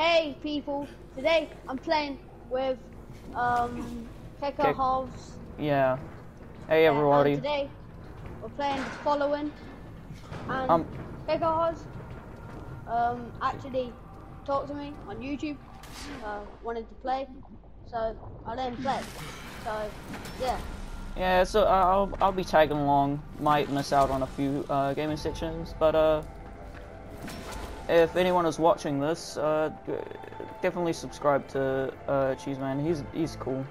Hey people, today I'm playing with um Keka. Hobbs. Yeah. Hey everybody. today we're playing the following and Um. Kekahoz um actually talked to me on YouTube, uh, wanted to play, so I let him play. So yeah, Yeah, so uh, I'll I'll be tagging along. Might miss out on a few uh, gaming sections, but uh, if anyone is watching this, uh, definitely subscribe to uh, Cheeseman. He's he's cool.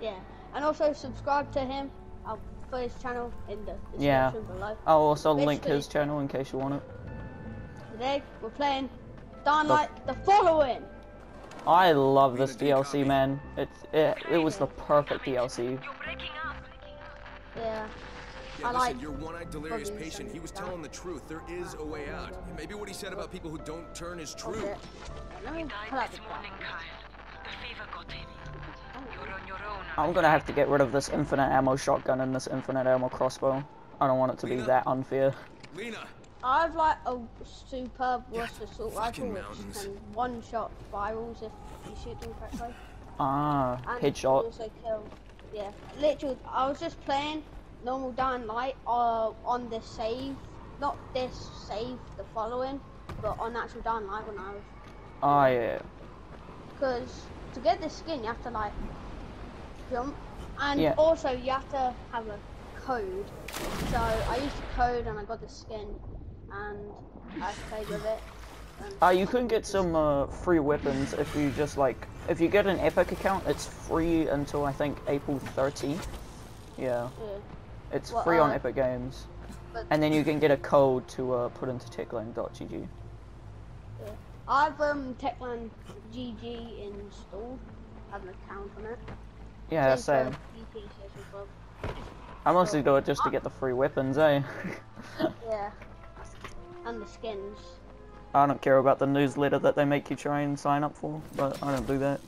yeah, and also subscribe to him. I'll put his channel in the description Yeah. below. I'll also link his channel in case you want it. Today we're playing Dying Light the following. I love this DLC, man. It it, it was the perfect DLC. Yeah. Yeah, I listen, like your one-eyed delirious patient, he was stuff. telling the truth. There is a way out. Maybe what he said about people who don't turn is true. shit. Let me Died this morning. Kyle. The fever got him. You're on your own. I'm gonna have to get rid of this infinite ammo shotgun and this infinite ammo crossbow. I don't want it to be that unfair. Lena, I have like a superb Rust assault rifle fucking which mountains. can one shot spirals if you shoot them correctly. Ah, And can headshot. also kill. Yeah, literally. I was just playing normal Dying Light uh, on this save, not this save, the following, but on actual Dying Light when I was. Oh yeah. Because to get this skin, you have to like jump, and Yeah. also you have to have a code. So I used the code and I got the skin, and I played with it. Uh, you can get some uh, free weapons if you just like if you get an Epic account. It's free until I think April 13th. Yeah, yeah. It's Well, free on uh, Epic Games, and then you can get a code to uh, put into techland.gg. I've um techland.gg installed. I have an account on it. Yeah, Same same. for GTA Social Club. I mostly do it just to get the free weapons, eh? Yeah. And the skins. I don't care about the newsletter that they make you try and sign up for, but I don't do that.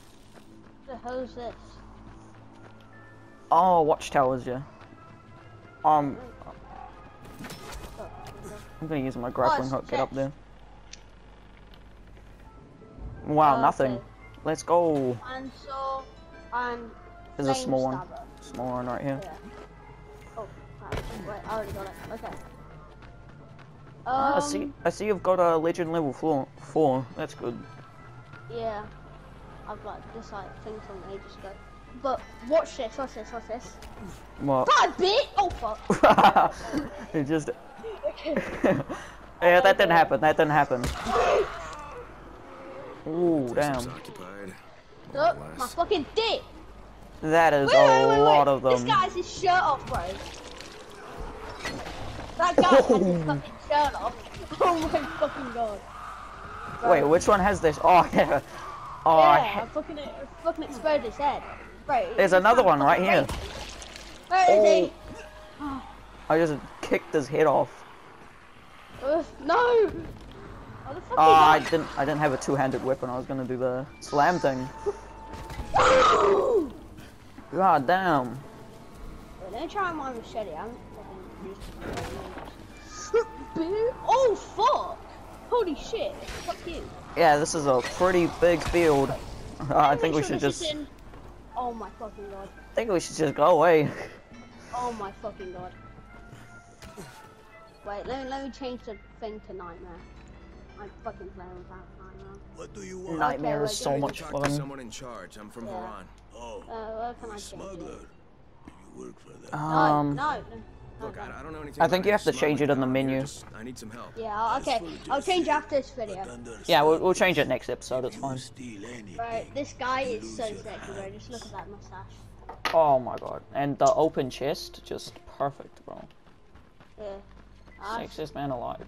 The hell is this? Oh, watchtowers, yeah. Um, I'm gonna use my grappling hook. Get up there. Wow, nothing. Let's go. And so, and There's a small one. stabber. Small one right here. Yeah. Oh, wait, I already got it. Okay. Ah, I Um, see. I see you've got a legend level four. Four. That's good. Yeah. I've like this like thing from ages ago. But watch this, watch this, watch this. What? Bad bit! Oh fuck. it just. yeah, that didn't happen. That didn't happen. Ooh, damn. Person's. Look, my fucking dick! That is Wait, a wait, wait, lot wait. of them. This guy's his shirt off, bro. That guy has his fucking shirt off. Oh my fucking god. Bro. Wait, which one has this? Oh yeah. Oh, I yeah, ha- I fucking, I fucking exploded his head. Bro, there's another one right here. Where is Oh. I just kicked his head off. he? Ugh, no! What the fuck Oh, I didn't. I didn't have a two-handed weapon. I was gonna do the slam thing. God damn. Wait, let me try my machete. I'm Oh fuck! Holy shit! Fuck you. Yeah, this is a pretty big field. Uh, I think we should just. Is in- Oh my fucking god. I think we should just go away. Oh my fucking god. Wait, let me let me change the thing to nightmare. I'm fucking playing with that nightmare. What do you want? Nightmare Okay, is so give me much Talk to fun. someone in charge. I'm from Yeah. Harran. Oh, Uh, where can I a change smuggler. it? Do you work for them? Um, no, no, no. Look. I, I don't know anything. I think you have to change it on the menu. around just- I need some help. Yeah, I'll- okay. I'll change after this video. Yeah, we'll, we'll change it next episode. It's fine. Right, this guy is so sexy, bro. hand. Just look at that mustache. Oh my god. And the open chest, just perfect, bro. Yeah. Ah, Sexiest man alive.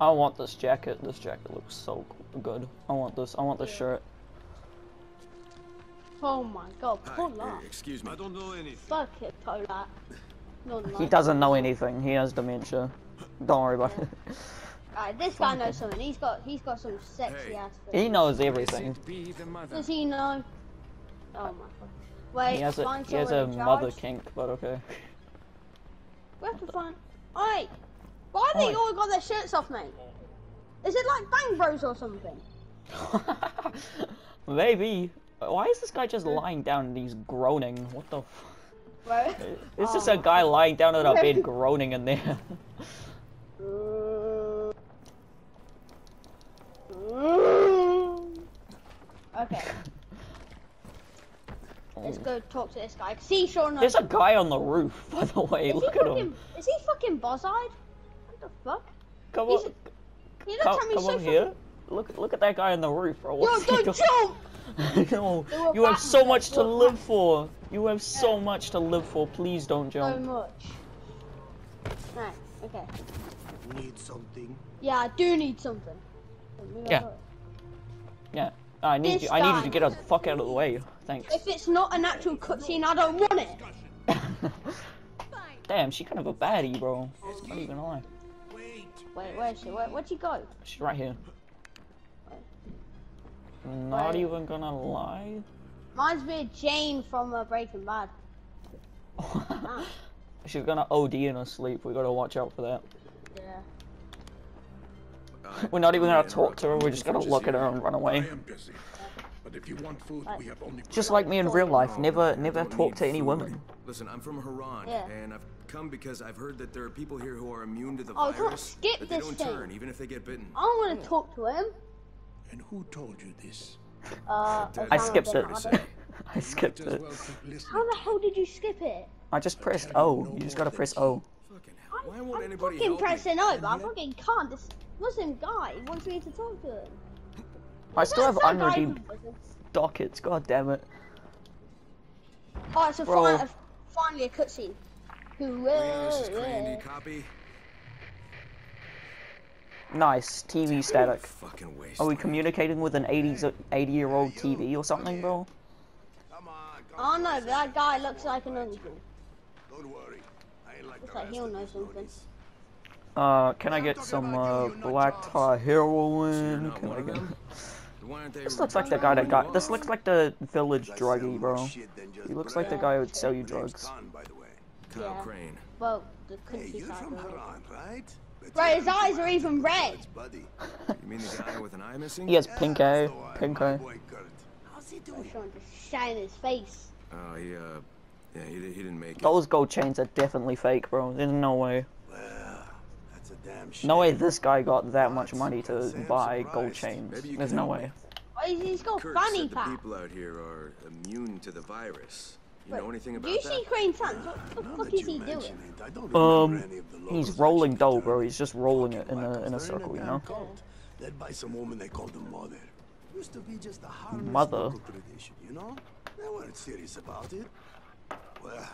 I want this jacket. This jacket looks so good. I want this. I want this Yeah. shirt. oh my god, pull uh, up. excuse me. I don't know anything. Fuck it, Polat. No, no. He doesn't know anything. He has dementia. Don't worry about it. Alright, this guy knows something. He's got he's got some sexy Hey. ass. he knows everything. Does he know? Oh my god. Wait, He has a he has a mother charge. kink, but okay. We have to find. Oi! Why have they all got their shirts off, mate? Is it like Bang Bros or something? Maybe. Why is this guy just hmm. lying down and he's groaning? What the? Right? it's just a guy lying down on a bed groaning in there. Okay, let's go talk to this guy. See, enough. There's a guy on the roof, by the way. is Look at fucking, him. Is he fucking boss-eyed? What the fuck? Come He's- on, looks come, come so on here. Look, look at that guy on the roof, bro. What's he don't jump! no, you have so much to live for. You have so much to live for. Please don't jump. So much. Right, okay. Need something? Yeah, I do need something. Yeah. Yeah, I need This you. I need you to get the fuck out of the way. Thanks. If it's not an actual cutscene, I don't want it. Damn, she kind of a baddie, bro. Not even lie. Wait. Wait, where is she? Where, where'd she go? She's right here. Not Wait. even gonna lie. Reminds me of Jane from uh, Breaking Bad. Ah, She's gonna OD in her sleep. We gotta watch out for that. yeah. We're not even gonna talk to her. We're just gonna look at her and run I away. am busy. But if you want food, we have only Just like me in real life. Never, never talk to any food. women. Listen, I'm from Harran, Yeah. and I've come because I've heard that there are people here who are immune to the Oh, virus, skip but they this don't thing. turn even if they get bitten. I don't want to talk to him. And who told you this? Uh, Dad, I skipped it. bit say. harder. I skipped Might it. well keep listening. How the hell did you skip it? I just pressed O. You just gotta press O. Fucking hell, why I'm, won't I'm anybody fucking pressing O, but I fucking can't. This Muslim guy wants me to talk to him. I still have That's unredeemed dockets. God damn it. Oh, it's a Bro. finally a cutscene. Who Yeah, this is will? Crane. Do you copy? Nice. TV static. Fucking waste. Are we communicating with an 80s, 80 year old TV or something, bro? Come on, Oh no, that guy looks like an uncle. Don't worry. I ain't like Looks like rest he'll know something. loonies. Uh, can I get some uh, black tar You're heroin? Can I get? them? Why aren't they This looks like the guy that got. This looks like the village I sell druggie, bro. shit than just He looks like the guy who'd sell you drugs. Khan, by the way. Kyle Yeah. Well, the Hey, you're from. Harran, right? Bet Bro, his eyes are even red. buddy. You mean the guy with an eye missing? He has pink eye. Pink eye. How's he doing? Trying to shine his face. Oh, he, uh, yeah, he, he didn't make it. Those gold chains are definitely fake, bro. There's no way. Well, that's a damn shame. No way this guy got that much money to Sam buy surprised. gold chains. There's no way. me. He's- he's got Kurt fanny said the people out here are immune to the virus. You But know anything Do about you that? see Crane Sands? What the Now fuck that is you he doing? it, don't Um, remember any he's rolling dough, bro. He's just rolling it in a in a wipers, they're circle, you know. cult, Led by some woman they called the mother. Used to be just a harmless Mother? local tradition, you know? They weren't serious about it. Well,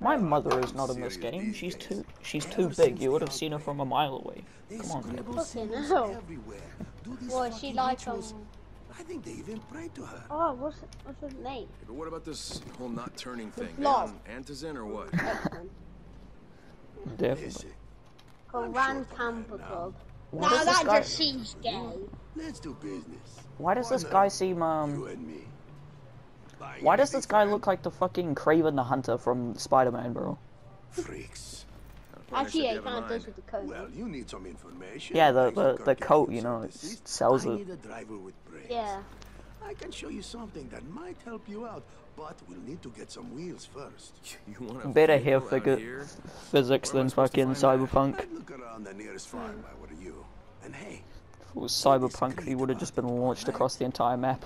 My mother is not in this game. She's days. too she's too big. You would have seen her from a mile away. Come on. scribble Fucking symbols hell. everywhere. Well, she fucking like um? I think they even prayed to her. Oh, what's what's his name? Yeah, but what about this whole not turning thing? blob. An- Antizin or what? Definitely. Listen, Koran Camper Club. Why Now does this that guy? just seems gay. let's do business. Why does this Why guy not? seem You um? and me. Why does this guy look like the fucking Kraven the Hunter from Spider-Man, bro? freaks? Well, Actually, yeah, you it have a kind of does with the code. Well, you need some information. Yeah, the the, the coat, you know, himself it sells it. a driver with brakes. Yeah. I can show you something that might help you out, but we'll need to get some wheels first. You want Better vehicle hair out figure here? physics Where am I than fucking cyberpunk. Look around the nearest farm if I were you. And hey, If it was cyberpunk, he would have just been launched across the entire map.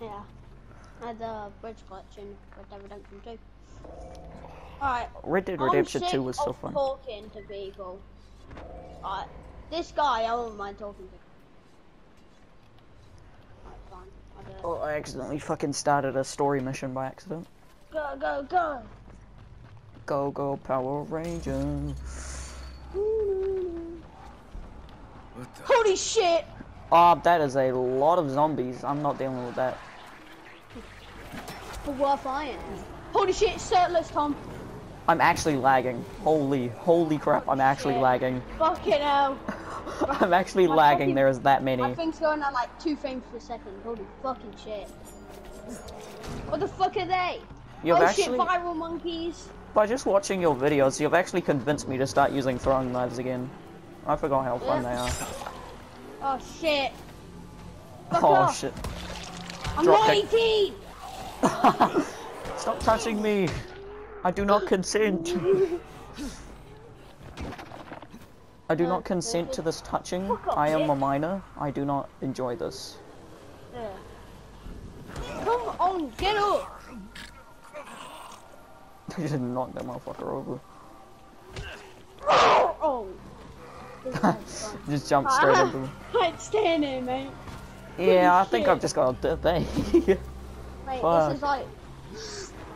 Yeah. I had a bridge collection, Red Dead Redemption 2. Alright. Red Dead Redemption 2 was so of fun. talking to people. Alright. This guy, I won't mind talking to. Alright, fine. I'll do it. Oh, I accidentally fucking started a story mission by accident. Go, go, go! Go, go, Power Ranger. Holy shit! Ah, that is a lot of zombies. I'm not dealing with that. For worth iron. Holy shit, shirtless Tom. I'm actually lagging. Holy, holy crap, I'm actually Shit. lagging. Fucking hell. I'm actually My lagging, fucking- there's that many. My thing's going at like two frames per second. Holy fucking shit. What the fuck are they? You've oh actually, shit, viral monkeys. by just watching your videos, you've actually convinced me to start using throwing knives again. I forgot how fun Yeah. they are. Oh shit. Fuck Oh off. shit. I'm drop not 18! Stop touching me! I do not consent. I do not consent to this touching. I am a minor. I do not enjoy this. Yeah. Come on, get up! I just knocked that motherfucker over. Oh! This is fun. Just jumped straight into him. Can't stand it, mate. Yeah, I think. I've just got a eh? Mate, Fuck. this is like.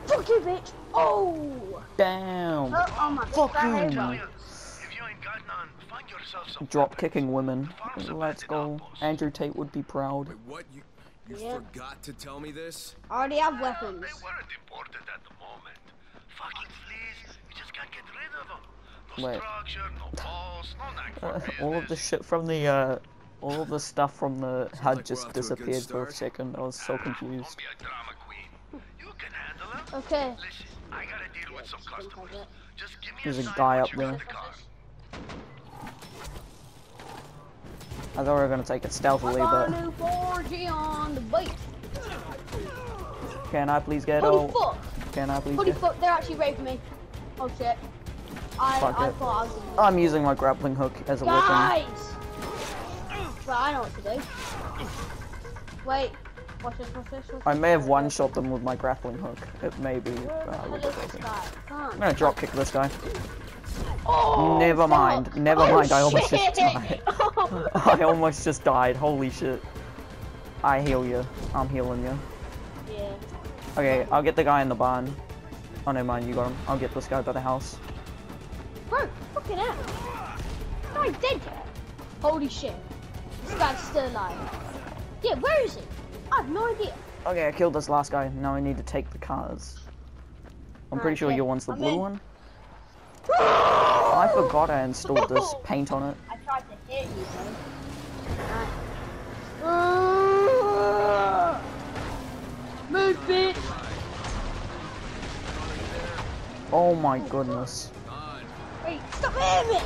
Fuck you, bitch! Oh! Damn. Oh, oh my Fuck god. you. If you ain't got none, find yourself some Drop kicking women. Let's go. Andrew Tate would be proud. Wait, what? You, you Yeah. forgot to tell me this? I already have weapons. They weren't important at the moment. Fucking fleas, you just can't get rid of them. No Wait. structure, no balls, no knack Uh, all of the shit from the, uh, all of the stuff from the HUD like just off a disappeared for a second. I was so Don't confused. be a drama queen. You can handle them. Okay. Listen, I gotta deal with some customers. Just give me There's a, a guy up there. the. I thought we were gonna take it stealthily, Got but new 4G on the bike. can I please get Holy out? fuck! Can I please Holy get? fuck, they're actually raping me. Oh shit. I, fuck I it. thought I was I'm using my grappling hook as a weapon. Guys! But I know what to do. Wait. Watch this, watch this, watch I may have one-shot them with my grappling hook. It may be. Uh, the hell with is the this broken. guy? Come I'm gonna drop kick this guy. Oh, Never fuck. mind, never Oh, mind, I almost just died. I almost just died. Holy shit. I heal you. I'm healing you. yeah. Okay, I'll get the guy in the barn. Oh, never mind, you got him. I'll get this guy by the house. Bro, fucking hell. Guy dead yet? Holy shit. This guy's still alive. Yeah, where is he? I have no idea. Okay, I killed this last guy. Now I need to take the cars. I'm pretty sure your one's the I'm blue in. one. I forgot I installed this paint on it. I tried to hit you. Move, bitch. Oh my goodness. Wait, stop me.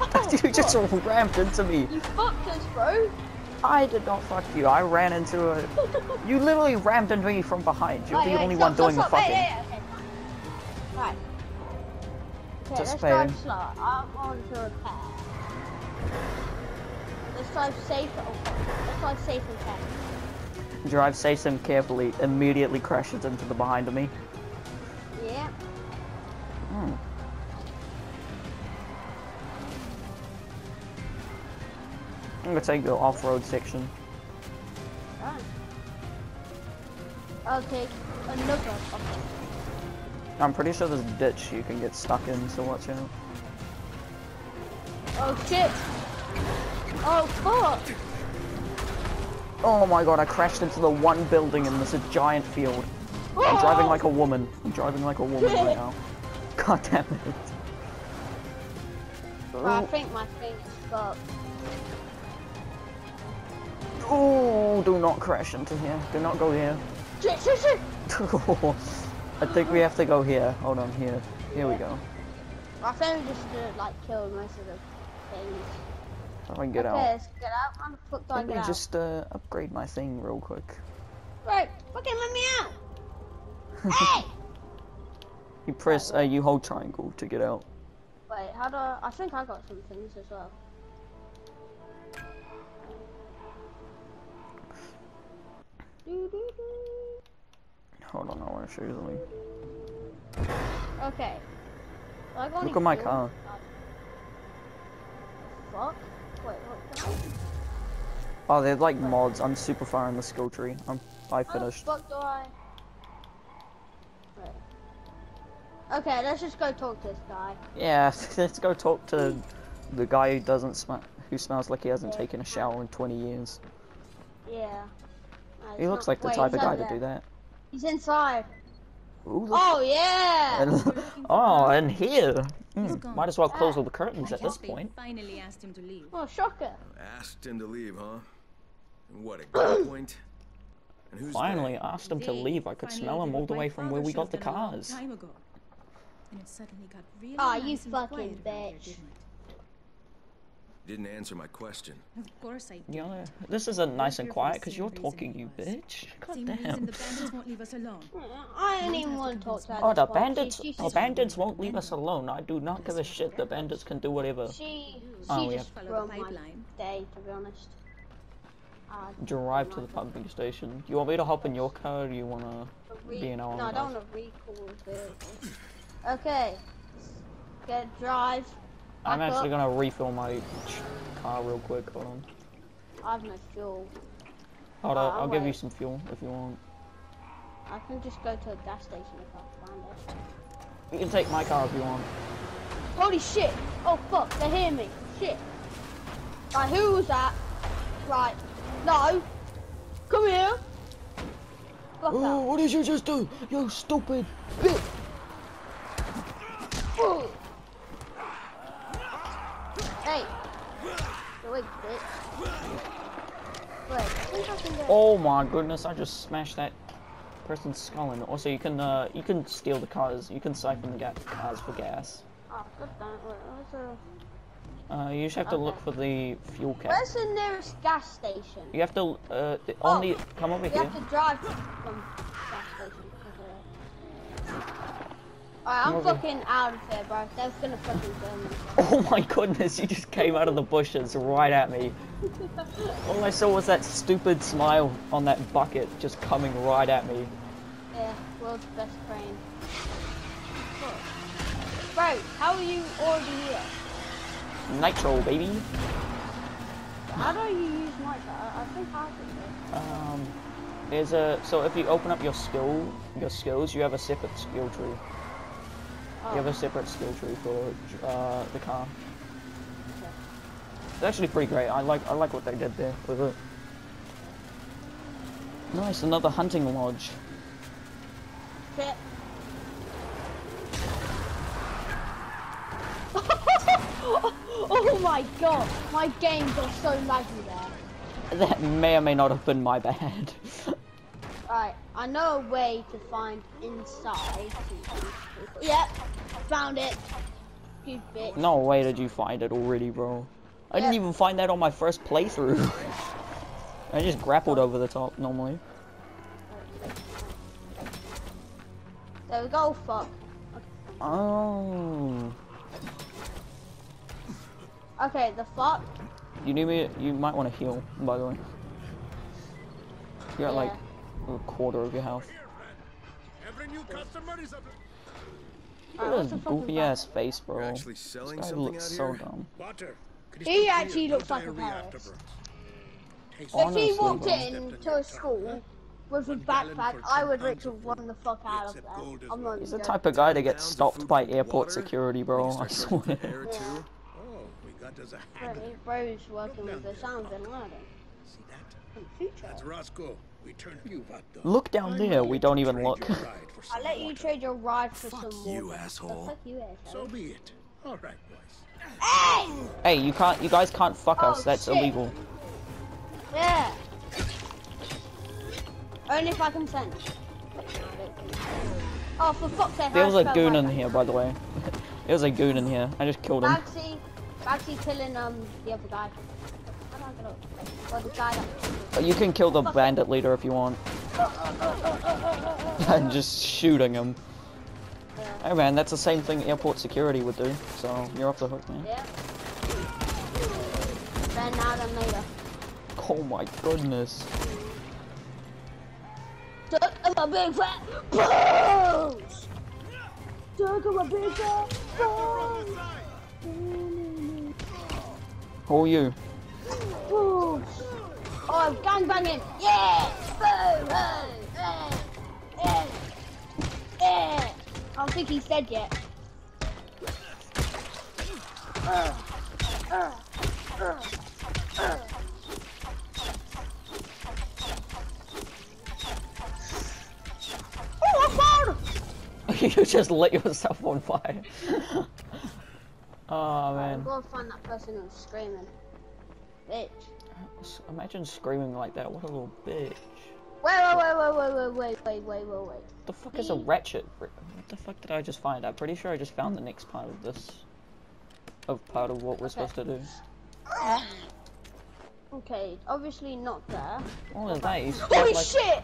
Oh, you just rammed into me. You fucked us, bro. I did not fuck you. I ran into a. You literally rammed into me from behind. You're Right, the right, only stop, one doing stop, the stop. fucking. Hey, hey, okay. Right. Okay, Just let's drive slow. I'm on to repair. Let's drive safe. Oh, let's drive safe and careful. Drive safe and carefully. Immediately crashes into the behind of me. I'm gonna take the off-road section. I'll take another. Okay. I'm pretty sure there's a ditch you can get stuck in, so watch out. Oh shit. Oh fuck. Oh my god, I crashed into the one building and there's a giant field. I'm driving like a woman. I'm driving like a woman right now. God damn it. I think my thing is fucked. Oh, do not crash into here. Do not go here. Shit, shit, shit. I think we have to go here. Hold on, here. Here we go. I think we just uh, like killed most of the things. I can get okay, out. let's get out. The fuck do I Let me get out? just uh, upgrade my thing real quick. Right, fucking let me out. hey! You press, uh, you hold triangle to get out. Wait, how do I? I think I got some things as well. Hold on, I want to show you something. Okay. Got Look at my car. Fuck. Wait, what? Oh, they're like mods. I'm super far in the skill tree. I'm, I finished. the fuck do I? Wait. Okay, let's just go talk to this guy. Yeah, let's go talk to the guy who doesn't smell, who smells like he hasn't Yeah. taken a shower in 20 years. Yeah. No, He looks like the wait, type of guy over to do that. He's inside. Ooh, look. Oh yeah. And- oh, and here. Gone. might as well close Ah. all the curtains at this point. finally asked him to leave. Oh shocker. Asked him to leave, huh? And what, at gunpoint? And who's Finally, they? I asked him to leave. I could finally smell him all the way from where we got the shouted a long cars. Time ago. And it suddenly got really Aw, you nice and fucking quiet here, bitch. Didn't Didn't answer my question. Of course I do. You know, this isn't nice and here quiet because you're talking, you bitch. God Same reason damn. the bandits won't leave us alone. I don't even want to talk to her. Oh, the bandits, She, she's the bandits won't leave us alone. I do not give a shit. The bandits can do whatever. She, she Oh, we just have- Follow the my pipeline. day, to be honest. Uh, Drive to the pumping station. Do you want me to hop in your car or do you want to be in our no, I don't want to recall the vehicle. Okay. Get drive. I'm back actually up. gonna refill my car real quick. Hold on. I have no fuel. Hold on, Uh, I'll give you some fuel if you want. I can just go to a gas station if I find it. You can take my car if you want. Holy shit! Oh fuck, they hear me. Shit. Right, who was that? Right. No. Come here. Fuck Oh, what did you just do? You stupid bitch! Ooh. Hey. Go away, bitch. Wait, I think I can get... Oh my goodness! I just smashed that person's skull in. Also, you can uh, you can steal the cars. You can siphon the cars for gas. Oh, god damn it. Wait, where's the... Uh, you just have to look for the fuel cap. Where's the nearest gas station? You have to uh, on Oh, the come over We here. have to drive from gas station. Alright, I'm Come fucking out of here, bro. They're gonna fucking kill me. Oh my goodness! You just came out of the bushes right at me. All I saw was that stupid smile on that bucket just coming right at me. Yeah, world's best crane. Bro, how are you already here? Nitro, baby. How do you use nitro? I, I think I can Um, there's a so if you open up your skill, your skills, you have a separate skill tree. You have a separate skill tree for uh, the car. It's actually pretty great. I like I like what they did there with it. Nice, another hunting lodge. Shit. oh my god, my game got so laggy there. That may or may not have been my bad. Alright, I know a way to find inside. Yep, found it. You bitch. no way did you find it already, bro. I didn't even find that on my first playthrough. I just grappled over the top normally. There we go, fuck. Oh. Okay, the fuck? You need me. You might want to heal, by the way. You got like Yeah. A quarter of your health. Every new customer is a... Look Alright, at what's this the fucking goofy ass face, bro. You're This guy something looks so here? dumb. Water. He actually looks like a parrot. If he walked bro. into a school with a backpack, I would literally run the fuck out of Except there. I'm not He's the type of guy to get Pounds of stopped by airport water? security, bro. I swear. charging for air, Yeah. Oh, we got us a joking. habit. Bro's working with Osama bin Laden. See that? In the future. That's Roscoe. We turned you back though. Look down there. We don't even look. your ride for I'll let you trade your ride for Fuck some you, water. asshole. Fuck you, So be it. All right, boys. Hey! Hey, you can't. You guys can't fuck us. Oh, That's shit. illegal. Yeah. Only if I consent. Oh, for fuck's sake. There was a goon right. in here, by the way. there was a goon in here. I just killed him. Bagsy, Bagsy killing um the other guy. How do I get up? Well, the guy that. You can kill the bandit leader if you want. and just shooting him. Hey man, that's the same thing airport security would do. So you're off the hook, man. Yeah. Then now, then later. Oh my goodness. Took my big fat balls. Took my big fat balls. Who are you? Balls. Oh, I'm gangbanging. Yeah. Boom. Boom. Yeah. Yeah. Yeah. I don't think he's dead yet. Uh, uh, uh, uh. Oh, I found him! you just lit yourself on fire. oh I'm man. gonna find that person who was screaming. Bitch. Imagine screaming like that. What a little bitch. Wait, wait, wait, wait, wait, wait, wait, wait, wait, wait. The fuck is a ratchet? What the fuck did I just find? I'm pretty sure I just found the next part of this. Of part of what we're supposed to do. Okay, obviously not there. What is that? You Holy like... shit!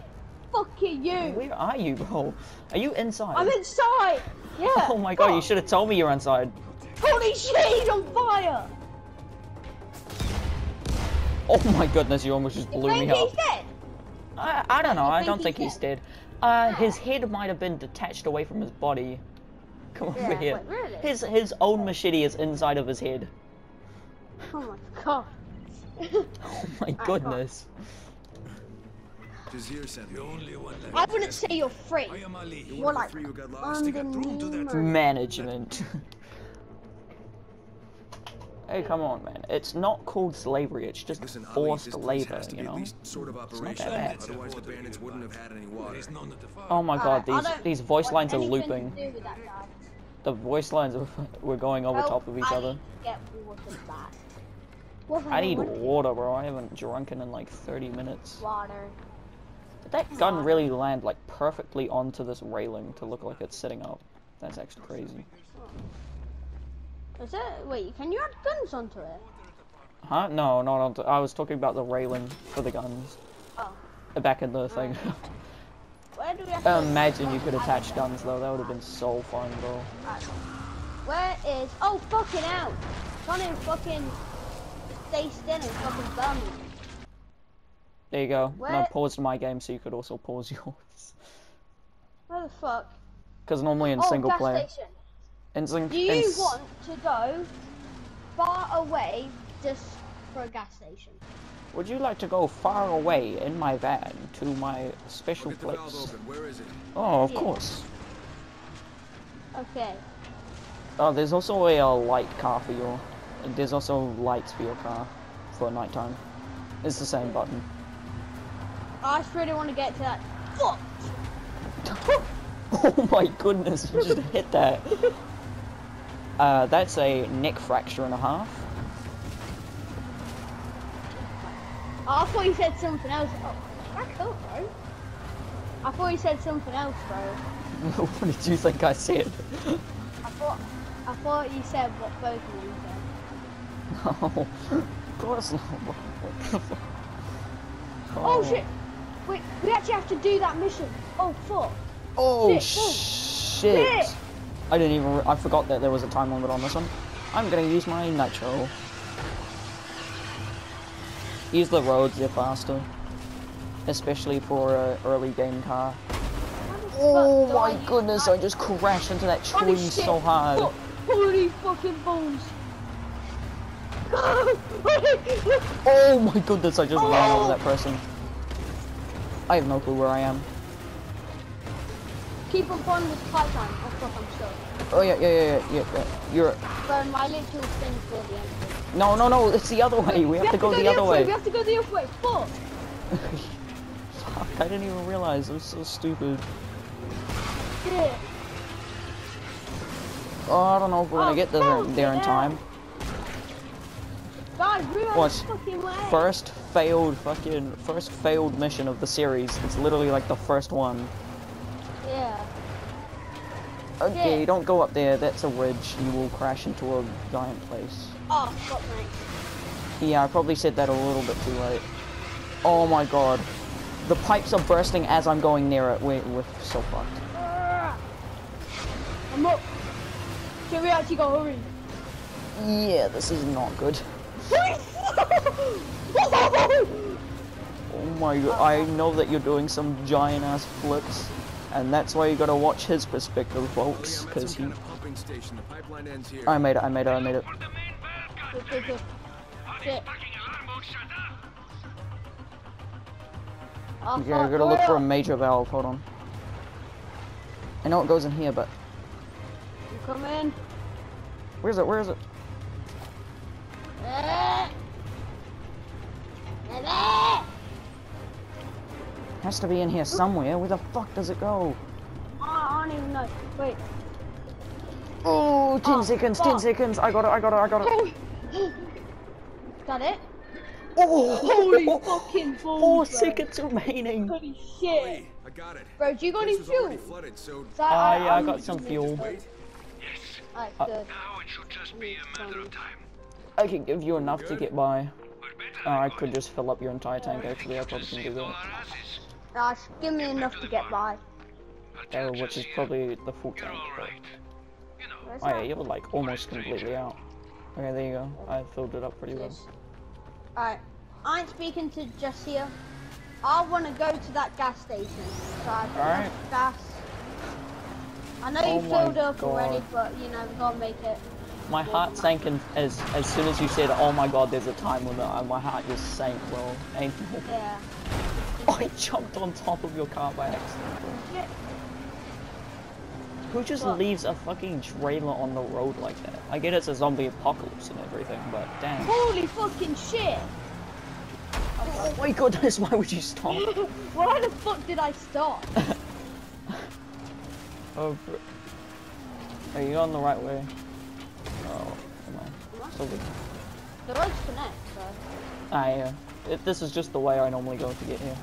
Fucking you! Where are you, bro? Are you inside? I'm inside! Yeah! Oh my god, you should have told me you're inside. Holy shit, he's on fire! Oh my goodness, you almost just blew me think up. dead? I, I don't know, You I don't he's think he's dead? dead. Uh, his head might have been detached away from his body. Come over here. wait, really? His his own machete is inside of his head. Oh my god. Oh my goodness. Jazir sent me. The only one left. I wouldn't say you're free. I am Ali. You're like three who got lost. Stick a broom to that underneath. Management. hey, come on, man. It's not called slavery, it's just Listen, forced this place labor, has to you know? least sort of not that bad. The wouldn't have had any water. There is none at the farm. Oh my god, Alright, these these voice lines are looping. do with that guy. The voice lines are we're going over Help, top of each I other. need to Get water back. What the I need water, bro. I haven't drunken in like 30 minutes. water. Did that gun really land like perfectly onto this railing to look like it's sitting up? That's actually crazy. Is it? Wait, can you add guns onto it? Huh? No, not onto. I was talking about the railing for the guns. Oh. Uh, Back in the thing. Where do we have to Imagine you could attach I- guns though. That would have been so fun, bro. Where is? Oh, fucking out! Can't even fucking stay still and fucking burn me. There you go. Where- paused my game so you could also pause yours. Where the fuck? Because normally in oh, single player, station. In sing- Do you in want to go far away just for a gas station? Would you like to go far away in my van to my special Get the place? Where is it? Oh, of Yeah. course. Okay. Oh, there's also a, uh light car for your. There's also lights for your car for nighttime. It's the same button. I just really want to get to that. Fuck! oh my goodness! You just hit that. Uh, that's a neck fracture and a half. Oh, I thought you said something else. Oh, back up, bro. I thought you said something else, bro. what did you think I said? I thought, I thought you said what both of you said. No, of course not. What the fuck? Oh shit! Wait, we actually have to do that mission. Oh fuck! Oh Shit, oh, shit! I didn't even, I forgot that there was a time limit on this one. I'm gonna use my nitro. Use the roads; they're faster, especially for a early game car. Oh my goodness! I just crashed into that tree so hard. Holy fucking balls! Oh my goodness! I just ran over that person. I have no clue where I am. Keep on this pipeline. Oh fuck, I'm. Oh yeah, yeah, yeah, yeah, yeah. yeah. You're. Bro, my literal thing's for the end. No, no, no! It's the other way. We have to go the other way. We have to go the other way. Fuck! Fuck! I didn't even realize. I'm so stupid. Shit. Oh, I don't know if we're gonna Oh, get there, there in time. Guys, we are fucking. First failed fucking first failed mission of the series. It's literally like the first one. Yeah. Okay, don't go up there. That's a ridge. You will crash into a giant place. Oh fuck, mate. Yeah, I probably said that a little bit too late. Oh my god. The pipes are bursting as I'm going near it. We're, we're so fucked. Ah. I'm up. Should we actually go hurry? Yeah, this is not good. Oh my god, I know that you're doing some giant ass flips. And that's why you gotta watch his perspective, folks, because he... kind of pumping station. The pipeline ends here. I made it, I made it, I made it. For the main bad Good, guy. good, good. Shit. Fucking alarm won't shut up. Oh, Yeah, I gotta look for a major valve, hold on. I know it goes in here, but... You Come in. Where is it, where is it? Eh. Has to be in here somewhere. Where the fuck does it go? I don't even know. Wait. Oh, 10 Oh, seconds, 10 seconds. I got it, I got it, I got it. Is that it? Oh, Holy fucking balls, Four bro. seconds remaining. Holy shit. Hey, I got it. Bro, do you got any Place was already fuel? flooded, so So Ah, yeah, I I'm- got some fuel. Yes. Alright, Uh. Now it should just be a matter of time. I can give you enough to get by. Uh, I could just fill up your entire tank actually, I probably can do that. Uh, sh- give me enough to get by. Uh, which is probably the full tank. But... Where's Oh yeah, you're like almost completely out. Okay, there you go. I filled it up pretty well. Alright, I ain't speaking to just here. I want to go to that gas station. So I can Alright. gas. I know Oh you my filled up already, but you know, we gotta make it. My heart sank in, as as soon as you said, "Oh my God, there's a time limit." My heart just sank, bro. Ain't Yeah. I jumped on top of your car by accident. Yeah. Who just What? leaves a fucking trailer on the road like that? I get it's a zombie apocalypse and everything, but damn. Holy fucking shit! Oh my goodness, why would you stop? Why the fuck did I stop? oh, are you on the right way? Oh, come on. So good. The roads connect, so. Ah, yeah. It, this is just the way I normally go to get here.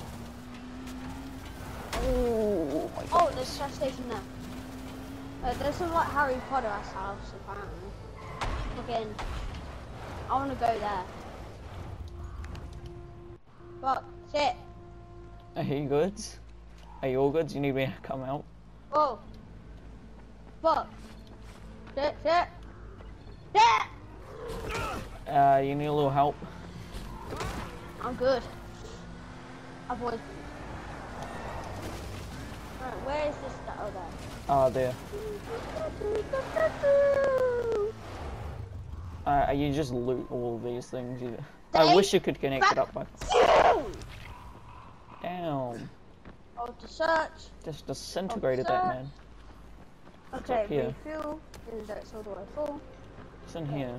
Oh my god. Oh, there's a station there. Uh, there's some like Harry Potter's house apparently. Fucking. I want to go there. Fuck. Shit. Are you good? Are you all good? You need me to come out? Oh. Fuck. Shit. Shit. Shit. Uh, you need a little help? I'm good. Avoid. Alright, where is this? Oh, there. Ah, there. Uh, you just loot all these things. You... I wish you could connect it up by... Damn. Oh, to search. Just disintegrated that man. Okay, here? refuel. And that's all the way full. What's in here?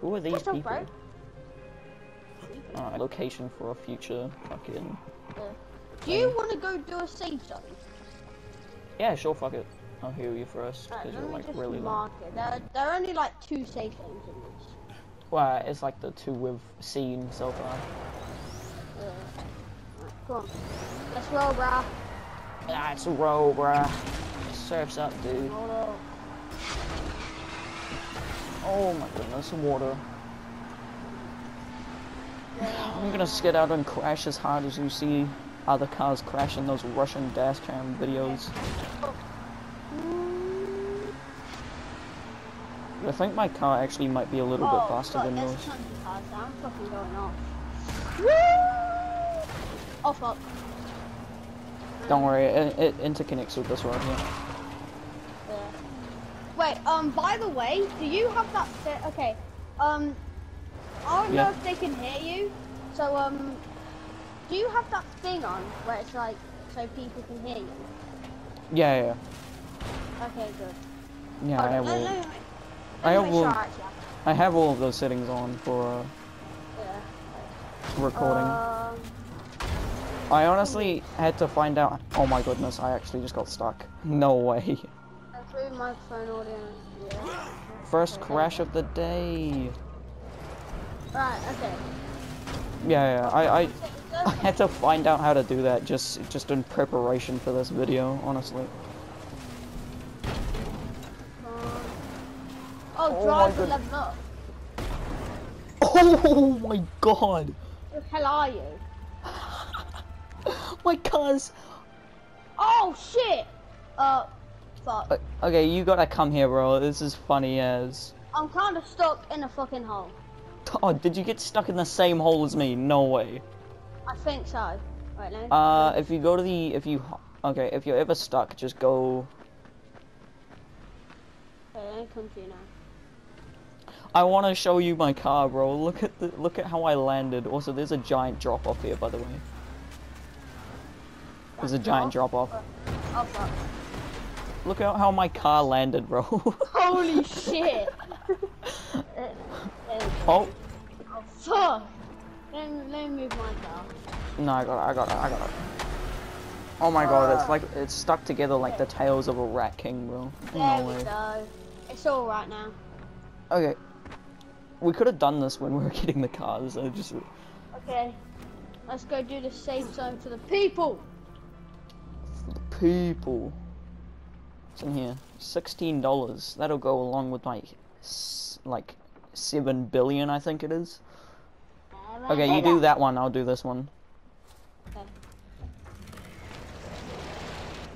Who are these What's people? Alright, location for a future fucking... Do you want to go do a safe zone? Yeah, sure, fuck it. I'll heal you first, because let you're like really low. There, there are only like two safe zones in this. Well, it's like the two we've seen so far. Yeah. Right, come on. Let's roll, brah. That's a roll, bruh. Surf's up, dude. Oh my goodness, some water. I'm gonna skid out and crash as hard as you see other cars crash in those Russian dash cam videos. I think my car actually might be a little bit Oh, faster fuck, than yours. tons of cars there. I'm fucking going off. Oh fuck. Don't worry, it, it interconnects with this road here. Yeah. Wait, um, by the way, do you have that set? Okay, um, I don't Yeah. know if they can hear you. So, um, do you have that thing on where it's like so people can hear you? Yeah, yeah, Okay, good. yeah. I have on, let- all, let me- I have make sure all, I have all of those settings on for uh, yeah. recording. Um, I honestly had to find out. Oh my goodness, I actually just got stuck. No way. through microphone audience. Yeah. First crash of the day. Right. Okay. Yeah, yeah. I, I, I had to find out how to do that just, just in preparation for this video. Honestly. Oh, Oh drive my level up. Oh my god. Who the hell are you? My car's. Oh shit! Uh, fuck. Okay, you gotta come here, bro. This is funny as. I'm kind of stuck in a fucking hole. Oh, did you get stuck in the same hole as me? No way. I think so. Right, me. Uh, if you go to the, if you, okay, if you're ever stuck, just go. Me come to you now. I want to show you my car, bro. Look at the, look at how I landed. Also, there's a giant drop off here, by the way. There's a giant drop off. Oh fuck. Look at how my car landed, bro. Holy shit! There we go. oh, oh fuck! Let me, let me move my car. no, I got it, I got it, I got it. Oh my god, it's like, it's stuck together like the tails of a rat king, bro. There No we way. go. It's all right now. Okay. We could have done this when we were getting the cars. I just, Okay. Let's go do the safe zone for the people. For the people. What's in here? Sixteen dollars. That'll go along with my, like, seven billion, I think it is. Oh, okay, you do that one. I'll do this one Okay.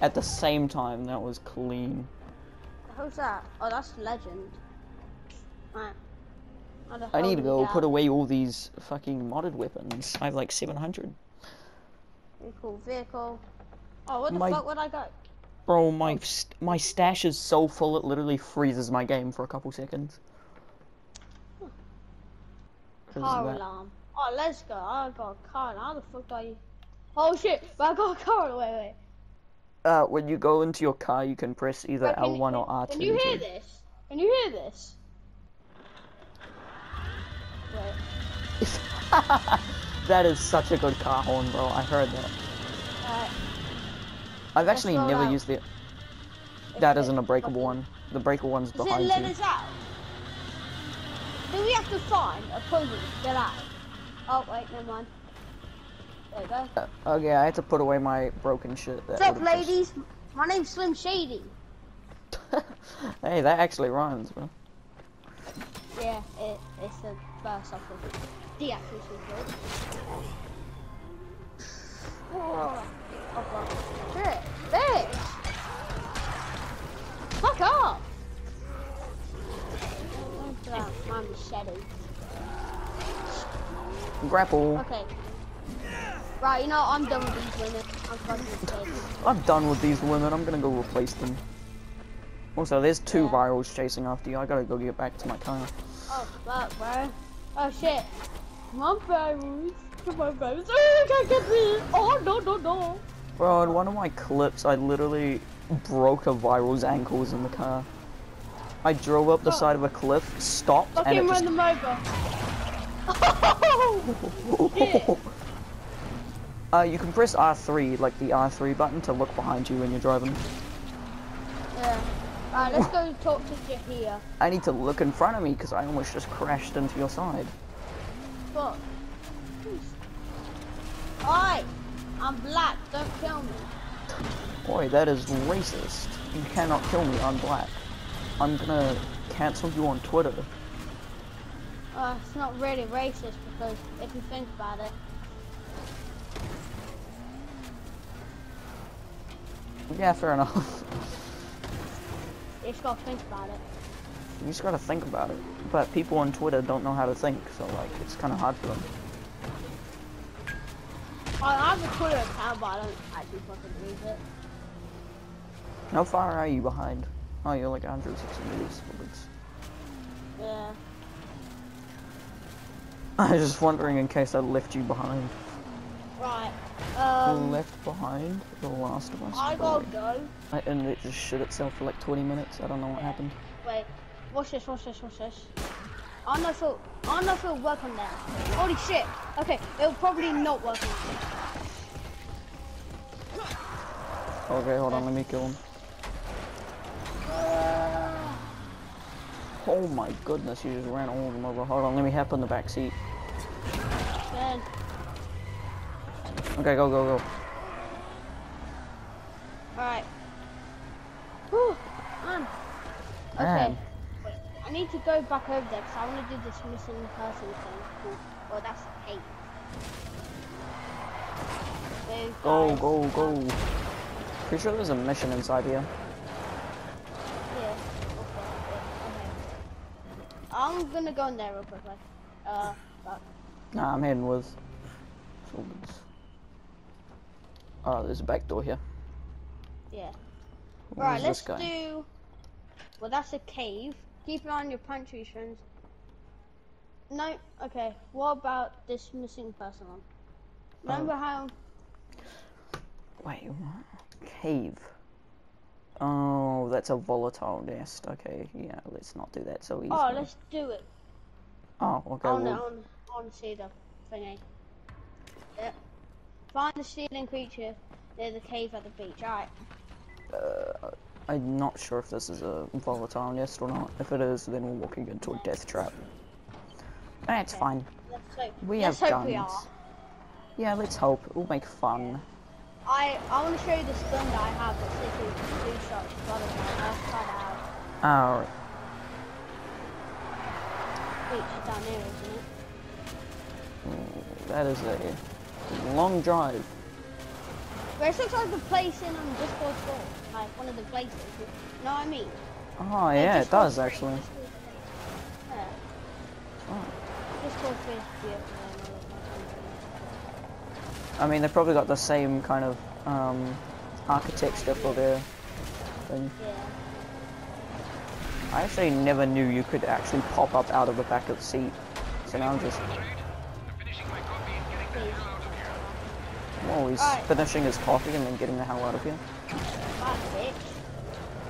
at the same time. That was clean. Who's that? Oh, that's legend. Right. I need to go put away all these fucking modded weapons. I have like 700. Vehicle, vehicle. Oh, what the My- fuck would I go? Bro, my st my stash is so full it literally freezes my game for a couple seconds. Car alarm. Oh, let's go. I got a car. How the fuck do I? Oh shit! But I got a car. Wait, wait. Uh, when you go into your car, you can press either can, L1 or R2. Can you hear this? Can you hear this? That is such a good car horn, bro. I heard that. Alright. I've Let's actually never out. used it. That it isn't a breakable one. The breakable one's Does it behind let you. us out? Do we have to find a puzzle to get out? Oh wait, never mind. There we go. Uh, okay, I had to put away my broken shit. That What's up, would've just- ladies? My name's Slim Shady. hey, that actually rhymes, bro. Yeah, it, it's the first of the, actual. Oh, Grapple. Okay. Right, you know, I'm done with these women. I'm fucking. I'm done with these women. I'm gonna go replace them. Also, there's two Yeah. virals chasing after you. I gotta go get back to my car. Oh, fuck, bro. Oh, shit. Come on, virus. Come on, virus. Oh, you can't get me. Oh, no, no, no. Bro, in one of my clips, I literally broke a viral's ankles in the car. I drove up the oh. side of a cliff, stopped, and Fucking it run just... them over. Oh, uh, you can press R3, like the R3 button, to look behind you when you're driving. Yeah. Alright, let's go talk to Jahia. I need to look in front of me because I almost just crashed into your side. Fuck. Alright. I'm black. Don't kill me. Boy, that is racist. You cannot kill me, I'm black. I'm gonna cancel you on Twitter. Uh, it's not really racist because if you think about it, Yeah, fair enough. you just gotta think about it. You just gotta think about it. But people on Twitter don't know how to think, so like, it's kinda hard for them. I have a Twitter account, but I don't actually fucking use it. How far are you behind? Oh, you're like 160 meters. Yeah. I was just wondering in case I left you behind. Right. Um, left behind The Last of Us? I gotta probably. go. I- And it just shit itself for like 20 minutes. I don't know what Yeah. happened. Wait. Watch this, watch this, watch this. I don't know if it'll, I don't know if it'll work on that. Holy shit. Okay, it'll probably not work on that. Okay, hold on, let me kill him. Oh my goodness, you just ran all of them over. Hold on, let me hop in the back seat. Okay, go, go, go. alright. Whew, man. Okay. Man. Wait, I need to go back over there because I want to do this missing person thing. Cool. Well, that's eight. Go, go, go. Pretty sure there's a mission inside here. Yeah. Okay. yeah, okay. I'm gonna go in there real quickly. Uh, but Nah, I'm heading with. Oh, there's a back door here. yeah. Right, let's do. Well, that's a cave. Keep an eye on your pantry friends. No, okay. What about this missing person? Remember Oh. how? Wait, what? Cave. Oh, that's a volatile nest. Okay, yeah, let's not do that so easily. Oh, let's do it. Oh, okay, on, well, on, on the thingy. Yep. Find the stealing creature near the cave at the beach. Alright. uh, I'm not sure if this is a volatile nest or not. If it is, then we're walking into a death trap. That's Okay. fine. Let's hope. We let's have hope guns. we are. Yeah, let's hope. It'll make fun. I I want to show you this gun that I have that's literally two shots. Blah, blah, blah. Let's try that out. Alright. beach is down there, isn't it? That is a long drive. Whereas looks like the place in um, Discord store, like one of the places. You know what I mean? Oh yeah, it does actually. Discord free. Yeah. Oh. Discord free is beautiful. I mean, they've probably got the same kind of um, architecture for their thing. Yeah. I actually never knew you could actually pop up out of the back of the seat. So now I'm just, well, he's Alright. finishing his coffee and then getting the hell out of here.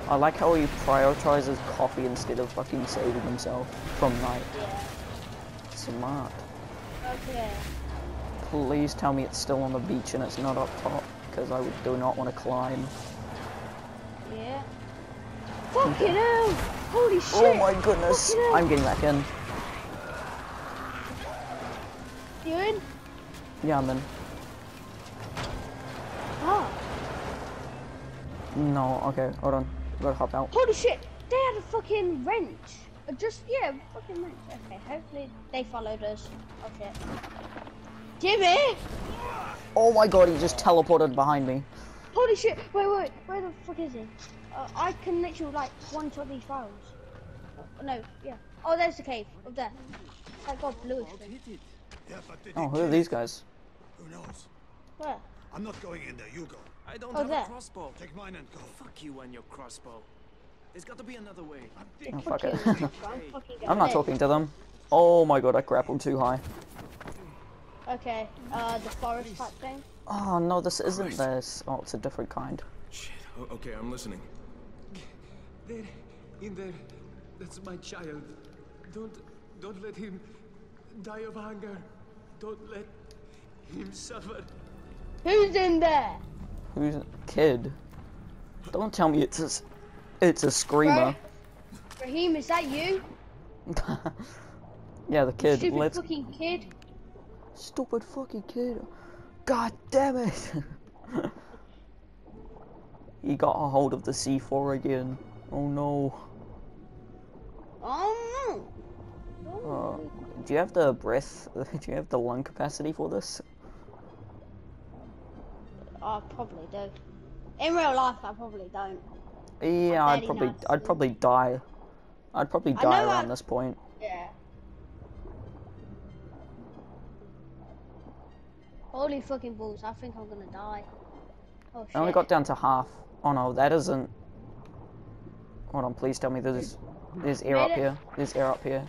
I like how he prioritizes coffee instead of fucking saving himself from night. Yeah. Smart. Okay. Please tell me it's still on the beach and it's not up top, because I would- do not want to climb. Yeah. Fucking hell! Holy shit! Oh my goodness! I'm getting back in. You in? Yeah, I'm in. Oh. No, okay, hold on. Gotta hop out. Holy shit! They had a fucking wrench. Uh, Just yeah, fucking wrench. Okay, hopefully they followed us. Oh shit. Jimmy! Oh my god, he just teleported behind me. Holy shit! Wait, wait, where the fuck is he? Uh, I can literally like one shot these files. No, yeah. Oh, there's the cave up there. I got bluish. thing. Yeah, but Oh, who are these guys? Who knows? Where? I'm not going in there. You go. I don't Oh, have there. a crossbow. Take mine and go. Fuck you and your crossbow. There's got to be another way. Oh, fuck it. I'm not talking to them. Oh my god, I grappled too high. Okay, uh, the forest type thing. Oh no, this isn't this. Oh, it's a different kind. Shit. Okay, I'm listening. There, in there. That's my child. Don't, don't let him die of hunger. Don't let him suffer. Who's in there? Who's kid? Don't tell me it's a, it's a screamer. Rahim, is that you? yeah, the kid. Stupid Let's fucking kid. Stupid fucking kid. God damn it! he got a hold of the C4 again. Oh no. Oh no. Uh, do you have the breath? Do you have the lung capacity for this? I probably do. In real life, I probably don't. Yeah, I'd probably. I'd probably die. I'd probably die around I- this point. Yeah. Holy fucking balls, I think I'm gonna die. Oh shit. I only got down to half. Oh no, that isn't. Hold on, please tell me there's there's air up here. There's air up here.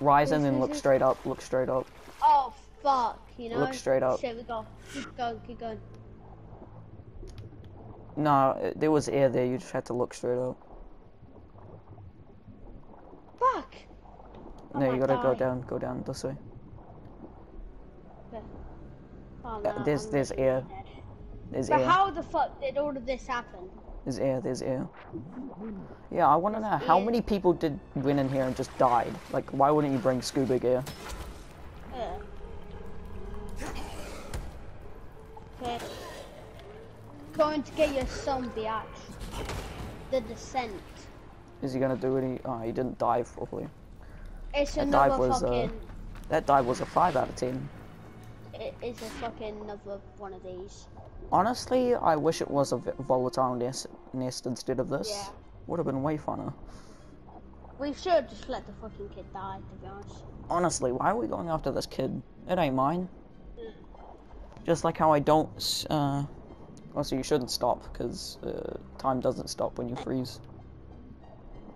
Rise and then look straight up. Look straight up. Oh fuck, you know? Look straight up. Shit, we go. Keep going, keep going. No, there was air there. You just had to look straight up. Fuck! No, you gotta go down. Go down this way. Okay. Oh, Yeah, no, there's- there's air. There's But air. how the fuck did all of this happen? There's air. There's air. Yeah, I want to know how air. many people did went in here and just died. Like, why wouldn't you bring scuba gear? Yeah. Okay. Going to get your zombie biatch. The descent. Is he gonna do any? Oh, he didn't dive properly. It's That another dive was, uh. That dive was a five out of ten. It is a fucking another one of these. Honestly, I wish it was a volatile nest, nest instead of this. Yeah. Would have been way funner. We should have just let the fucking kid die, to be honest. Honestly, why are we going after this kid? It ain't mine. Just like how I don't. Uh, also, you shouldn't stop because uh, time doesn't stop when you freeze.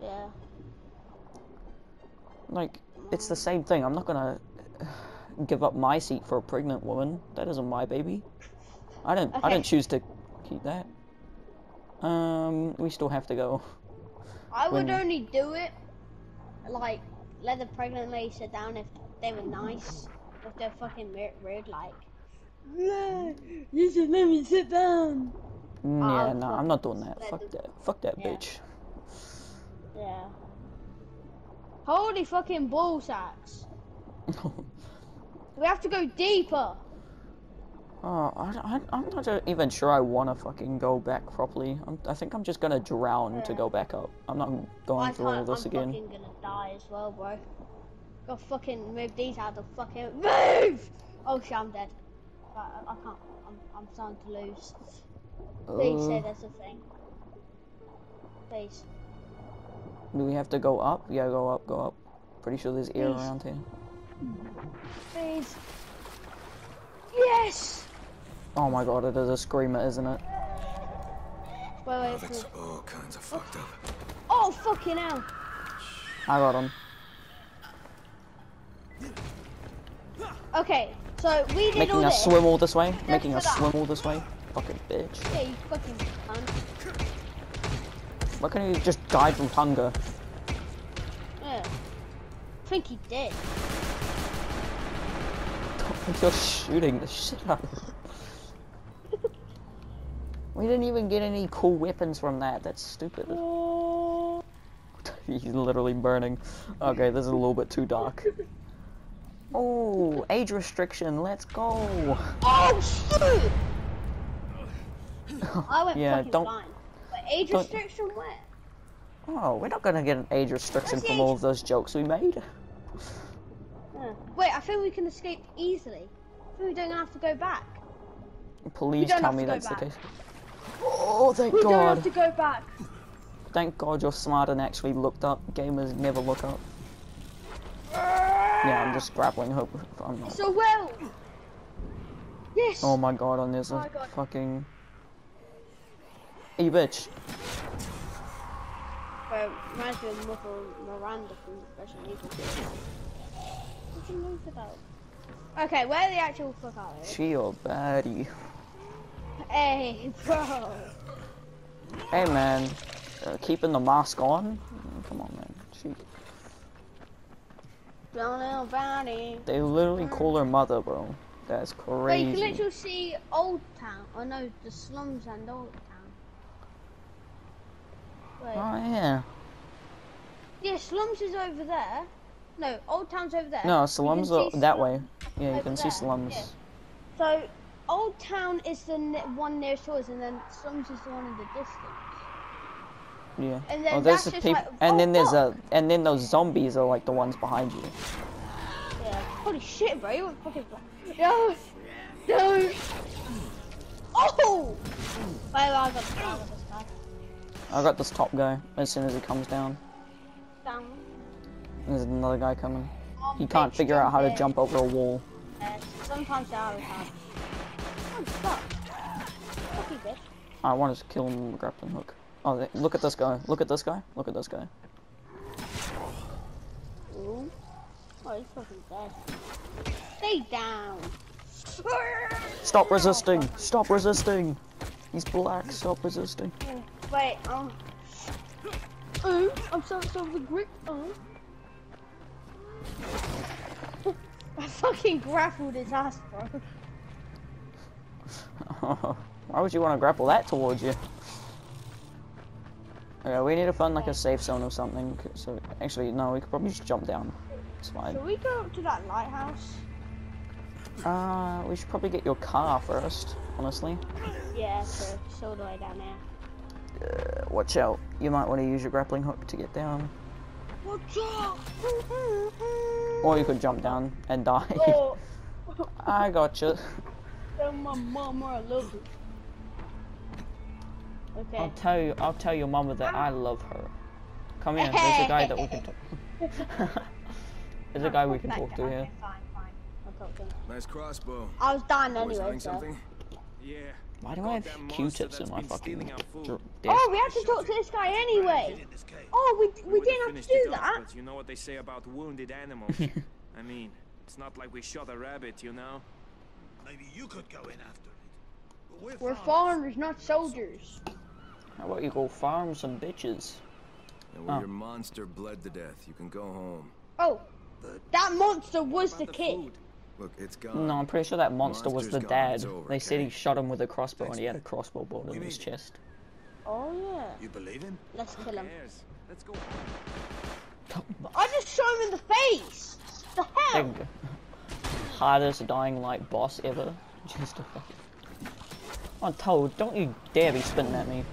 Yeah. Like, it's the same thing. I'm not gonna give up my seat for a pregnant woman. That isn't my baby. I didn't. I Okay. didn't choose to keep that. Um, we still have to go. I would only do it, like, let the pregnant lady sit down if they were nice. If they're fucking weird, rude like, "No, you should let me sit down. Mm, Yeah, no, fuck. I'm not doing that. Fuck them- that. Fuck that Yeah. bitch. Yeah. Holy fucking ball sacks. We have to go deeper. Oh, I, I, I'm not even sure I want to fucking go back properly. I'm, I think I'm just gonna drown to go back up. I'm not going I through all this I'm again. fucking gonna die as well, bro. Gotta fucking move these out of the fucking move. Oh shit, I'm dead. I, I can't. I'm, I'm starting to lose. Please say Uh, there's a thing. Please. do we have to go up? Yeah, go up, go up. Pretty sure there's air Please. around here. Please. Yes. Oh my god, it is a screamer, isn't it? Wait, wait. Oh, wait. all kinds of fucked up. Oh fucking hell. I got him. Okay, so we did Making all us this. swim all this way. Making us that. swim all this way. Fucking bitch. Yeah, you fucking cunt. Why can't he just die from hunger? Yeah. I think he did. You're shooting the shit out of him. We didn't even get any cool weapons from that. That's stupid. He's literally burning. Okay, this is a little bit too dark. Oh, age restriction. Let's go. Oh shit! I went Yeah, fucking don't- blind. But age don't- restriction where? Oh, we're not gonna get an age restriction What's the from all age- of those jokes we made. Yeah. Wait, I think we can escape easily. I think we don't have to go back. Please tell me to go that's the case. Oh, thank We don't have to go back. Thank God you're smart and actually looked up. Gamers never look up. Yeah, I'm just grappling hook. I'm not. So well. Yes. Oh my god, and there's Oh a fucking. Hey, you bitch. Well, reminds me of Mother Miranda from Resident Evil. Did you move without? Okay, where the actual fuck are they? She your baddie. Hey, bro. Hey, man. Uh, keeping the mask on? Mm, Come on, man. She. Don't know about. They literally call her mother, bro. That's Wait, you can literally see Old Town. Oh no, the slums and Old Town. Wait. Oh, yeah. Yeah, slums is over there. No, Old Town's over there. No, slums are that slum- way. Yeah, you can see there, slums. yeah. So, Old Town is the one nearest us, and then slums is the one in the distance. Yeah. And then oh, there's the just like- and oh, then there's fuck. a, and then those zombies are like the ones behind you. Yeah. Holy shit, bro! You went fucking. No, no. Oh! Wait, wait, I got, I got this guy. I got this top guy as soon as he comes down. Down. There's another guy coming. He can't figure out how to jump over a wall. Sometimes they are hard. Oh, fuck. Fuck. I want to kill him with a grappling hook. Oh, they- look at this guy. Look at this guy. Look at this guy. Ooh. Oh, he's fucking dead. Stay down. Stop resisting! Stop resisting! He's black. Stop resisting. Wait, um. Oh, I'm so so the grip. Oh. I fucking grappled his ass, bro. Why would you want to grapple that towards you? Okay, we need to find like a safe zone or something. So actually, no, we could probably just jump down. It's fine. Shall we go up to that lighthouse? Uh, we should probably get your car first. Honestly. Yeah, so, all the way down there. Uh, watch out. You might want to use your grappling hook to get down. What's up? Or you could jump down and die. Oh, I gotcha. tell my mama I love you. Okay. I'll tell you. I'll tell your mama that I ah. love her. Come here. There's a guy that we can talk. There's a guy we can talk to here. Okay, fine, fine. I'll talk him. Nice crossbow. I was dying anyway, hiding so. something? Yeah. Why do I have Q-tips in my fucking stealing our food. Oh, we have to talk to this guy anyway. Oh, we, we would've didn't have to do that. But you know what they say about wounded animals. I mean, it's not like we shot a rabbit, you know. Maybe you could go in after it. But we're, We're farmers. farmers, not soldiers. How about you go farm some bitches? And when Oh. your monster bled to death, you can go home. Oh, that monster was the About kid. food. Look, it's gone. No, I'm pretty sure that monster was the dad. over, They said he shot him with a crossbow and he had a crossbow bolt in his chest. Oh yeah. You believe him? Let's kill him. Cares? Let's go. I just shot him in the face. The hell? Big, hardest dying light boss ever. Just a fucking. Oh, Toad, don't you dare be spitting at me.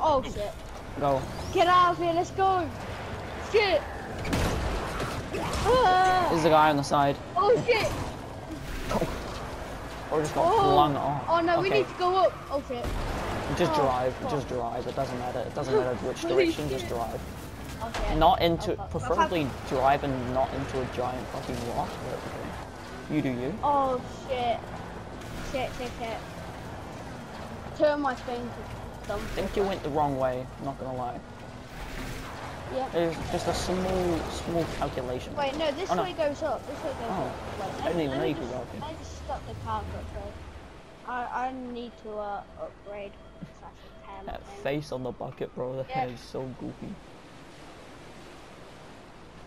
Oh shit. Go. Get out of here. Let's go. Shit. There's a guy on the side. Oh shit! Or just got Oh. flung off. Oh no, we need to go up. Oh shit. Just Oh, drive, just drive. It doesn't matter. It doesn't matter which direction, just drive. Okay. Not into, Oh, preferably drive and not into a giant fucking rock. But okay. You do you. Oh shit. Shit, shit, shit. Turn my screen to something. I think you went the wrong way. Not gonna lie. Yep. It's just a small, small calculation. Wait, no, this Oh, no. way goes up. This way goes Oh. up. Wait, I didn't even know me you could go up here. I just stuck the car quickly. I I need to uh upgrade. slash That face on the bucket, bro. That Yeah. head is so goofy.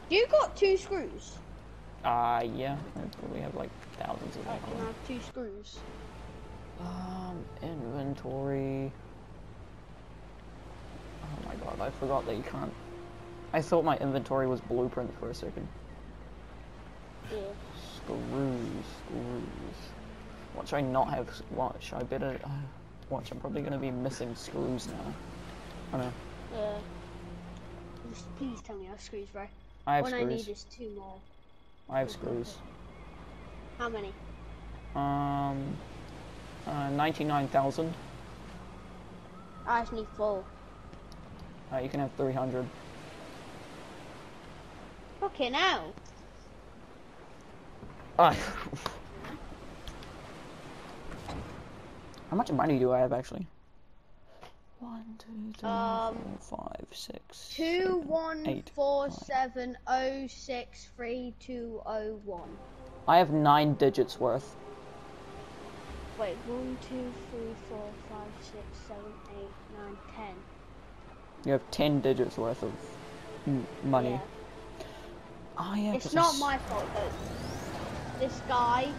You got two screws. Uh, yeah. I probably have like thousands of them. can I have two screws? Um, inventory. Oh my god, I forgot that you can't. I thought my inventory was blueprint for a second. Yeah. Screws, screws. Watch I not have. Watch, I better. Uh, watch, I'm probably gonna be missing screws now. I know. Yeah. Just please tell me I have screws, bro. I have All I screws. need is two more. I have screws. How many? Um, uh, 99,000. I just need four. Uh, you can have 300. Fucking hell. Ah. How much money do I have actually? One, two, three, Um, four, five, six. Two seven, one eight, four nine. seven oh six three two oh one. I have nine digits worth. Wait, one, two, three, four, five, six, seven, eight, nine, ten. You have ten digits worth of m- money. Yeah. Oh yeah. It's not s- my fault though. This guy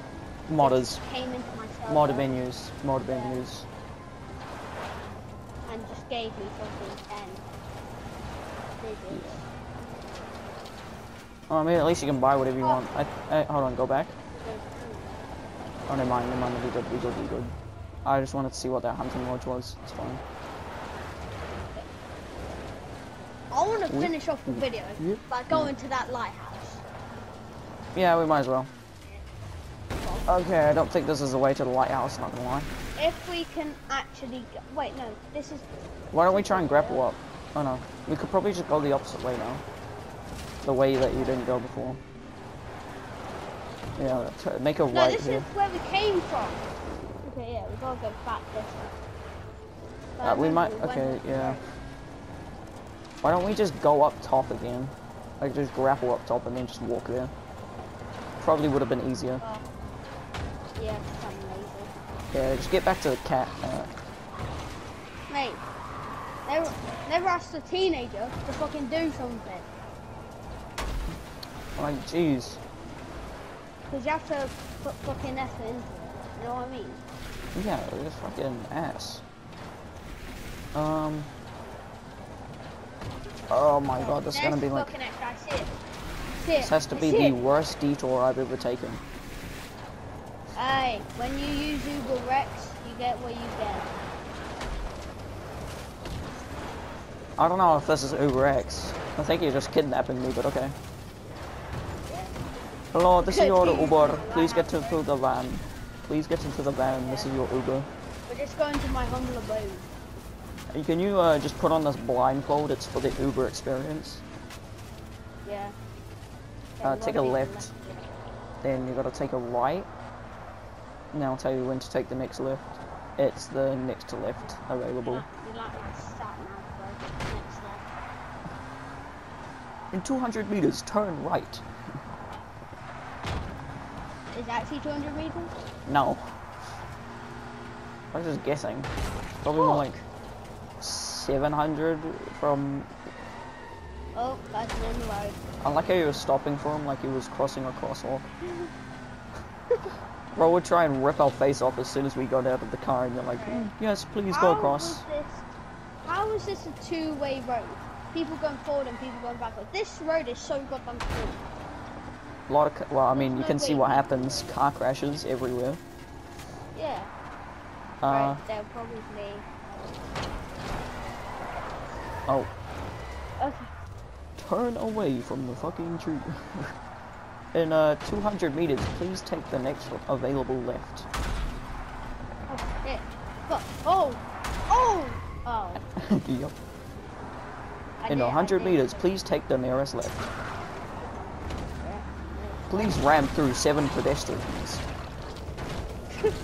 modders, came into my server mod menus, mod menus. and just gave me fucking ten digits. Oh, I mean, at least you can buy whatever you oh. want. I, I, hold on, go back. Oh, never mind, never mind. We good, we good, we good. I just wanted to see what that hunting lodge was. It's fine. I want to finish off the video by going to that lighthouse. Yeah, we might as well. Okay, I don't think this is the way to the lighthouse, not gonna lie. If we can actually go- wait, no, this is Why don't we try and grapple up? Oh no, we could probably just go the opposite way now. The way that you didn't go before. Yeah, make a no, right this is where we came from. Okay, yeah, we gotta go back this way. Uh, we might, okay, yeah. Why don't we just go up top again? Like just grapple up top and then just walk there. Probably would have been easier. Oh. Yeah, 'cause I'm lazy. Yeah, just get back to the cat. Uh, Mate, never, never asked a teenager to fucking do something. like, jeez. Because you have to put fucking effort into it. You know what I mean? Yeah, you're fucking ass. Um. Oh my god, this is gonna be like. fucking extra. I see it. See it. This has to be the worst detour I've ever taken. Hey, when you use Uber X, you get what you get. I don't know if this is Uber X. I think you're just kidnapping me, but okay. Hello, this is your Uber. Please get into the van. Please get into the van. This is your Uber. We're just going to my humble abode. Can you uh, just put on this blindfold? It's for the Uber experience. Yeah. Uh, take a left. Then you gotta take a right. Now I'll tell you when to take the next left. It's the next to left available. You like the sat nav, bro. Next. In 200 meters, turn right. Is that actually 200 meters? No. I was just guessing. Probably more like 700 from. Oh, that's in road. I like how you were stopping for him like he was crossing a crosswalk. Bro we'd try and rip our face off as soon as we got out of the car and you're like, "Mm, yes, please go across. this? How is this a two-way road? People going forward and people going backward. This road is so goddamn small. A lot of, well, I mean, you no can see what happens. Car crashes everywhere. Yeah. Uh, right, they'll probably. Oh, Okay. turn away from the fucking tree. In uh, 200 meters, please take the next available left. Oh shit. Fuck. Oh. Oh. Oh. yep. I In did- 100 meters, please take the nearest left. Please ram through seven pedestrians.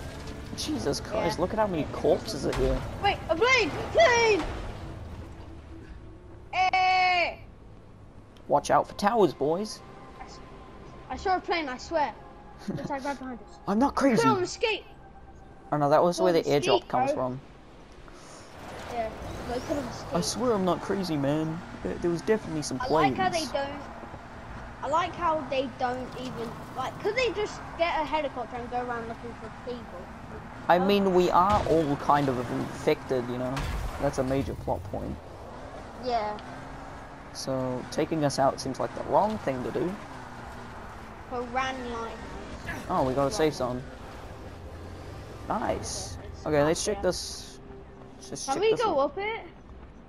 Jesus Christ, Yeah. look at how many corpses are here. Wait, a plane! Plane! Watch out for towers, boys. I saw a plane, I swear. It's like right behind us. I'm not crazy. Come on, escape! Oh no, that was where the airdrop comes bro. from. Yeah, I swear I'm not crazy, man. There, there was definitely some I planes. like how they don't. I like how they don't even like. Could they just get a helicopter and go around looking for people? I oh. mean, we are all kind of infected, you know. That's a major plot point. Yeah, So taking us out seems like the wrong thing to do. ran like. Oh, we got a safe zone. Nice. Okay, let's check this. Let's Can check we this go one. up it?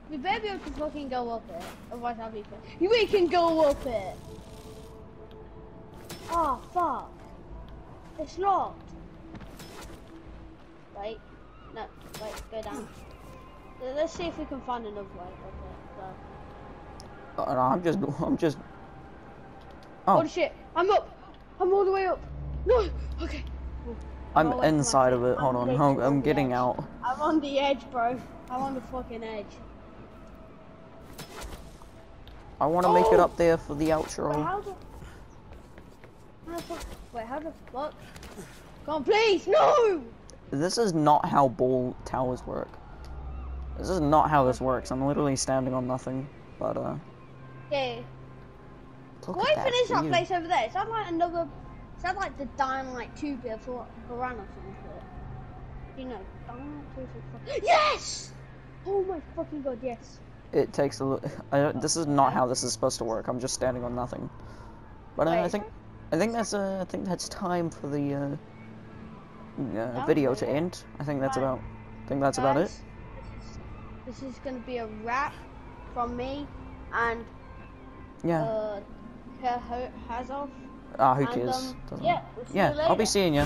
We better be able to fucking go up it. Otherwise, I'll be. We can go up it. Oh fuck! It's locked. Wait, no, wait, go down. Let's see if we can find another way. So. Uh, no, I'm just, I'm just. Oh, Holy shit! I'm up. I'm all the way up. No. Okay. I'm my inside of it. Hold on, literally I'm, I'm getting edge. out. I'm on the edge, bro. I'm on the fucking edge. I want to make it Oh! up there for the Wait, outro. how the... How the fuck... Wait, how the fuck... Come on, please! No! This is not how ball towers work. This is not how this works. I'm literally standing on nothing. But uh, Okay. look even is that place over there? Is that like another... Is that like the Dying Light 2 bit for Harran or something? You know, Dying Light 2 for... Yes! Oh my fucking god, yes. It takes a. I don't, this is not how this is supposed to work. I'm just standing on nothing. But uh, I think, I think that's uh, I think that's time for the uh, uh, video to end. I think that's about. I think that's about it. This is, this is gonna be a wrap from me and yeah. Uh, ha has off. Ah, who and, cares? Um, yeah. yeah, I'll be seeing you.